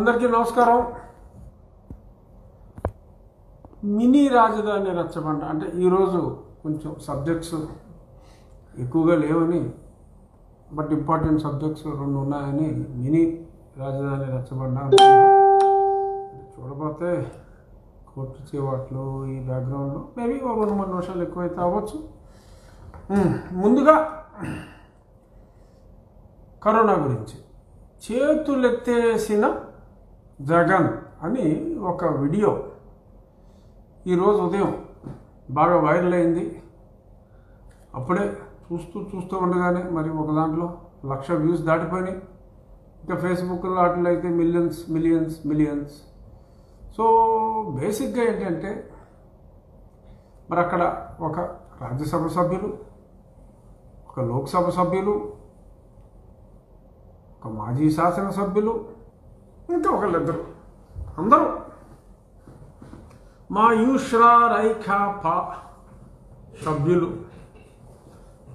అందరికీ నమస్కారం. మినీ రాజధాని రచ్చబండ అంటే ఈరోజు కొంచెం సబ్జెక్ట్స్ ఎక్కువగా లేవని బట్ ఇంపార్టెంట్ సబ్జెక్ట్స్ రెండు ఉన్నాయని మినీ రాజధాని రచ్చబండ చూడపోతే కోర్టు చేవాట్లు ఈ బ్యాక్గ్రౌండ్లో మేబీ ఒక రెండు మూడు నిమిషాలు ఎక్కువైతే అవ్వచ్చు. ముందుగా కరోనా గురించి. చేతులెత్తేసిన జగన్ అని ఒక వీడియో. ఈరోజు ఉదయం బాగా వైరల్ అయింది. అప్పుడే చూస్తూ చూస్తూ ఉండగానే మరి ఒక దాంట్లో లక్ష వ్యూస్ దాటిపోయినాయి. ఇంకా ఫేస్బుక్లో వాటిలో అయితే మిలియన్స్ మిలియన్స్ మిలియన్స్ సో బేసిక్గా ఏంటంటే మరి అక్కడ ఒక రాజ్యసభ సభ్యులు ఒక లోక్సభ సభ్యులు ఒక మాజీ శాసనసభ్యులు ఇంకా ఒకళ్ళిద్దరు. అందరూ. మా యూష్రా రైఖా పా సభ్యులు.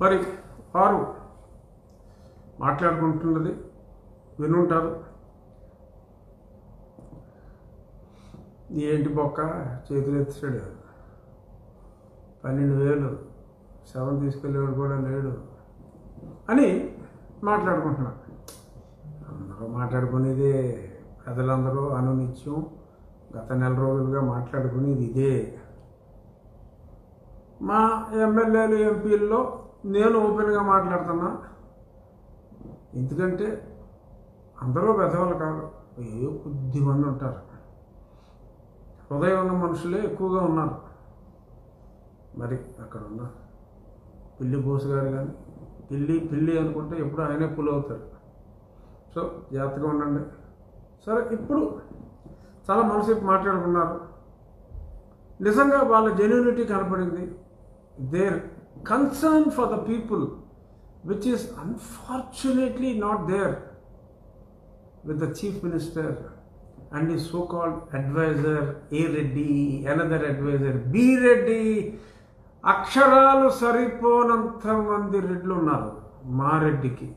మరి వారు మాట్లాడుకుంటున్నది వినుంటారు. ఏంటి బొక్క? చేతులు ఎత్తాడు పన్నెండు వేలు. శవం తీసుకెళ్ళేవాడు కూడా లేడు అని మాట్లాడుకుంటున్నారు అందరూ మాట్లాడుకునేదే ప్రజలందరూ అనునిత్యం గత నెల రోజులుగా మాట్లాడుకునేది ఇదే. మా ఎమ్మెల్యేలు ఎంపీల్లో నేను ఓపెన్గా మాట్లాడుతున్నా. ఎందుకంటే అందరూ పెద్దవాళ్ళు కాదు ఏ కొద్ది మంది ఉంటారు. హృదయం ఉన్న మనుషులే ఎక్కువగా ఉన్నారు. మరి అక్కడ ఉన్న పిల్లి బోసు గారు కానీ పిల్లి పిల్లి అనుకుంటే ఎప్పుడు ఆయనే పుల్ అవుతారు సో జాగ్రత్తగా ఉండండి. సరే ఇప్పుడు చాలా మనసేపు మాట్లాడుకున్నారు. నిజంగా వాళ్ళ జెన్యూనిటీ కనపడింది. Their concern for the people which is unfortunately not there with the chief minister and ఈ so called adviser A Reddy another adviser B Reddy అక్షరాలు సరిపోనంత మంది రెడ్లు ఉన్నారు మా రెడ్డికి.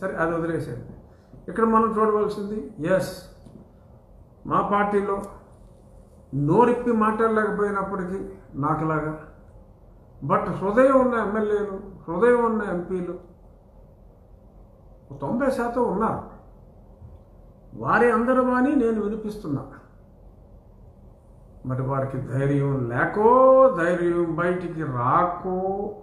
సరే అది వదిలేసేయండి. ఇక్కడ మనం చూడవలసింది ఎస్ మా పార్టీలో నోరిప్పి మాట్లాడలేకపోయినప్పటికీ నాకులాగా. బట్ హృదయం ఉన్న ఎమ్మెల్యేలు హృదయం ఉన్న ఎంపీలు తొంభై శాతం ఉన్నారు. వారి అందరూ అని నేను వినిపిస్తున్నా. మరి వారికి ధైర్యం లేకో ధైర్యం బయటికి రాకో?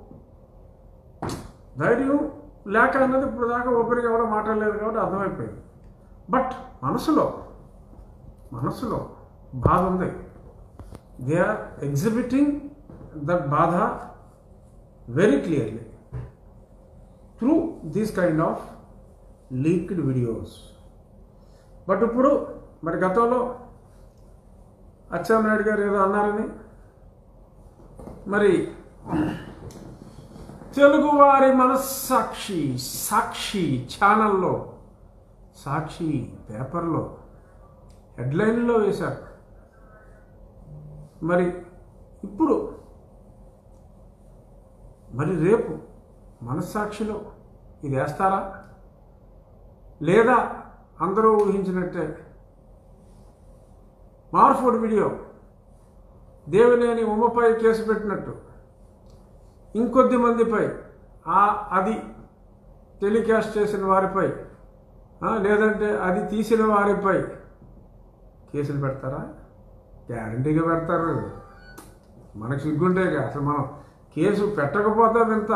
ధైర్యం లేక అన్నది ఇప్పుడు దాకా ఒకరికి ఎవరో మాట్లాడలేదు కాబట్టి అర్థమైపోయింది. బట్ మనసులో మనసులో బాధ ఉంది. దే ఆర్ ఎగ్జిబిటింగ్ దట్ బాధ very clearly through these kind of leaked videos but ఇప్పుడు మరి గతంలో అచ్చెన్నాయుడు గారు ఏదో అన్నారని మరి తెలుగువారి మనస్సాక్షి సాక్షి ఛానల్లో సాక్షి పేపర్లో హెడ్లైన్లో వేశారు. మరి ఇప్పుడు మరి రేపు మనస్సాక్షిలో ఇది వేస్తారా లేదా అందరూ ఊహించినట్టే? Morphed video. దేవినేని ఉమ్మపై కేసు పెట్టినట్టు. ఇంకొద్ది మందిపై ఆ అది టెలికాస్ట్ చేసిన వారిపై లేదంటే అది తీసిన వారిపై కేసులు పెడతారా? గ్యారంటీగా పెడతారు. మనకు సిగ్గుంటే అసలు మనం కేసు పెట్టకపోతే వింత.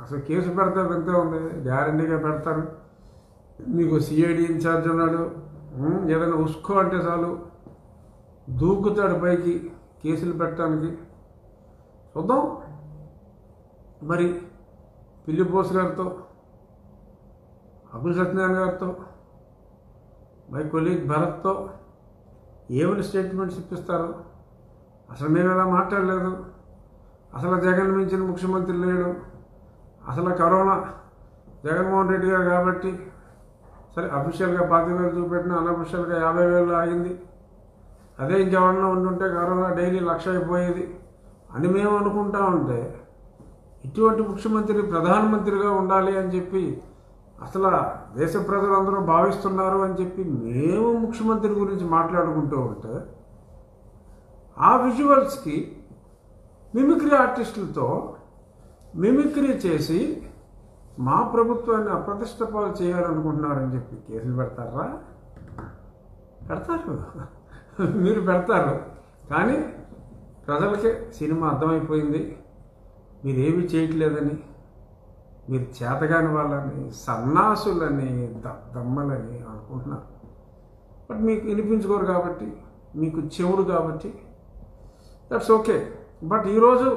అసలు కేసు పెడితే వింత ఉంది. గ్యారంటీగా పెడతారు. మీకు సిఐడి ఇన్ఛార్జ్ ఉన్నాడు. ఏదైనా ఉసుకో అంటే చాలు. దూకుతాడు పైకి కేసులు పెట్టడానికి. చూద్దాం. మరి పిల్లి బోస్ గారితో అబుల్ సత్యనారాయణ గారితో మై కొలీగ్ భరత్తో ఏమని స్టేట్మెంట్స్ ఇప్పిస్తారు? అసలు మేము ఎలా మాట్లాడలేదు. అసలు జగన్ మించిన ముఖ్యమంత్రి లేడు. అసలు కరోనా జగన్మోహన్ రెడ్డి గారు కాబట్టి సరే అఫీషియల్గా పాతి వేలు చూపెట్టిన అన్అఫీషియల్గా యాభై వేలు ఆగింది. అదే ఇంకెవరన్నా ఉండుంటే కరోనా డైలీ లక్ష అయిపోయేది. అని మేము అనుకుంటా ఉంటే ఇటువంటి ముఖ్యమంత్రి ప్రధానమంత్రిగా ఉండాలి అని చెప్పి అసలు దేశ ప్రజలందరూ భావిస్తున్నారు అని చెప్పి మేము ముఖ్యమంత్రి గురించి మాట్లాడుకుంటూ ఉంటే ఆ విజువల్స్కి మిమిక్రీ ఆర్టిస్టులతో మిమిక్రీ చేసి మా ప్రభుత్వాన్ని అప్రతిష్టపాలు చేయాలనుకుంటున్నారని చెప్పి కేసులు పెడతారా? పెడతారు. మీరు పెడతారు. కానీ ప్రజలకే సినిమా అర్థమైపోయింది. మీరేమీ చేయట్లేదని. మీరు చేతగాని వాళ్ళని సన్నాసులని దమ్మలని అనుకుంటున్నారు. బట్ మీకు వినిపించుకోరు కాబట్టి మీకు చెవుడు కాబట్టి దట్స్ ఓకే బట్ ఈరోజు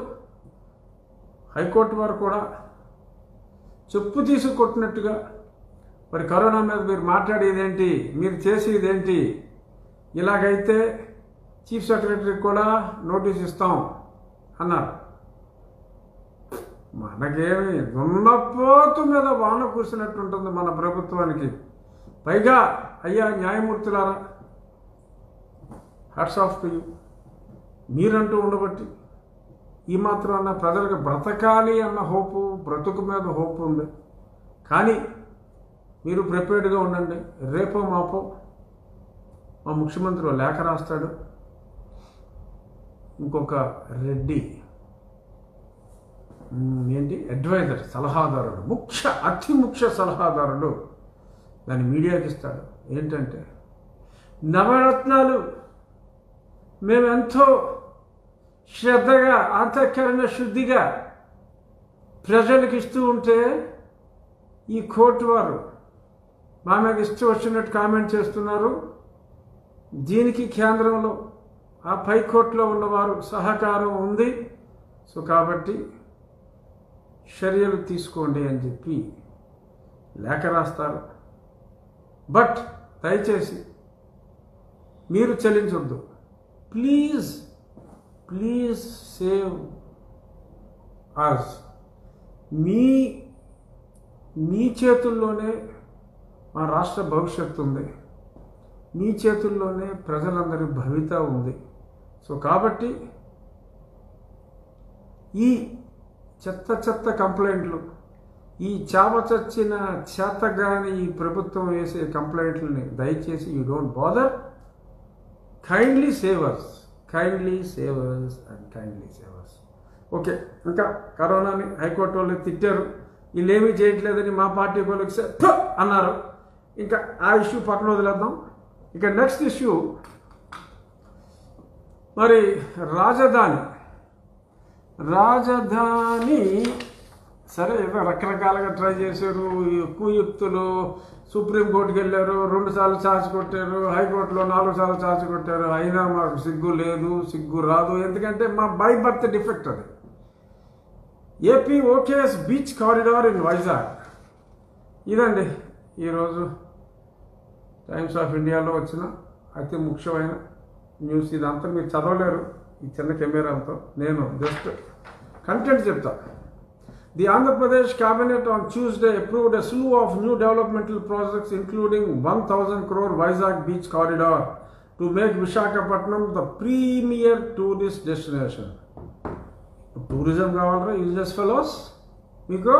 హైకోర్టు వారు కూడా చెప్పు తీసుకొట్టినట్టుగా మరి కరోనా మీద మీరు మాట్లాడేదేంటి మీరు చేసేదేంటి ఇలాగైతే చీఫ్ సెక్రటరీకి కూడా నోటీస్ ఇస్తాం అన్నారు. మనకేమి ఉన్నపోతు మీద వాన కూర్చున్నట్టు ఉంటుంది మన ప్రభుత్వానికి. పైగా అయ్యా న్యాయమూర్తులారా హ్యాట్స్ ఆఫ్ టు యూ మీరంటూ ఉండబట్టి ఈ మాత్రం అన్న ప్రజలకు బ్రతకాలి అన్న హోపు బ్రతుకు మీద హోప్ ఉంది. కానీ మీరు ప్రిపేర్డ్గా ఉండండి. రేపో మాపో మా ముఖ్యమంత్రి లేఖ రాస్తాడు. ఇంకొక రెడ్డి ఏంటి? అడ్వైజర్ సలహాదారుడు. ముఖ్య అతి ముఖ్య సలహాదారుడు. దాన్ని మీడియాకి ఇస్తాడు ఏంటంటే నవరత్నాలు మేమెంతో శ్రద్ధగా అంతఃకరణ శుద్ధిగా ప్రజలకు ఇస్తూ ఉంటే ఈ కోర్టు వారు మా మీద ఇష్టం వచ్చినట్టు కామెంట్ చేస్తున్నారు. దీనికి కేంద్రంలో ఆ పై కోర్టులో ఉన్నవారు సహకారం ఉంది. సో కాబట్టి చర్యలు తీసుకోండి అని చెప్పి లేఖ రాస్తారు. బట్ దయచేసి మీరు చెల్లించొద్దు. ప్లీజ్ ప్లీజ్ సేవ్ అస్ మీ మీ చేతుల్లోనే మా రాష్ట్ర భవిష్యత్తు ఉంది. మీ చేతుల్లోనే ప్రజలందరి భవిత ఉంది. సో కాబట్టి ఈ చెత్త చెత్త కంప్లైంట్లు. ఈ చావ చచ్చిన చేతగాని ఈ ప్రభుత్వం వేసే కంప్లైంట్లని దయచేసి you don't bother. Kindly savers kindly savers and kindly savers okay ఇంకా కరోనాని హైకోర్టు వాళ్ళు తిట్టారు. వీళ్ళేమీ చేయట్లేదని మా పార్టీ వాళ్ళకి సే- అన్నారు. ఇంకా ఆ ఇష్యూ పక్కన వదిలేద్దాం. ఇక నెక్స్ట్ ఇష్యూ. మరి రాజధాని రాజధాని. సరే ఏదో రకరకాలుగా ట్రై చేశారు. ఎక్కువ యుక్తులు సుప్రీంకోర్టుకి వెళ్ళారు. రెండు సార్లు ఛార్జ్ కొట్టారు. హైకోర్టులో నాలుగు సార్లు ఛార్జ్ కొట్టారు. అయినా మాకు సిగ్గు లేదు సిగ్గు రాదు. ఎందుకంటే మా బై బర్త్ డిఫెక్ట్ అది. ఏపీ ఓకేఎస్ బీచ్ కారిడార్ ఇన్ వైజాగ్. ఇదండి ఈరోజు టైమ్స్ ఆఫ్ ఇండియాలో వచ్చిన అతి ముఖ్యమైన న్యూస్. ఇదంతా మీరు చదవలేరు. ఈ చిన్న కెమెరాలతో నేను జస్ట్ కంటెంట్ చెప్తా. The Andhra Pradesh cabinet on Tuesday approved slew of new developmental projects including one thousand crore Vizag beach corridor to make Visakhapatnam the premier tourist destination tourism కావాలరా యూజెస్ ఫెలోస్ మీకు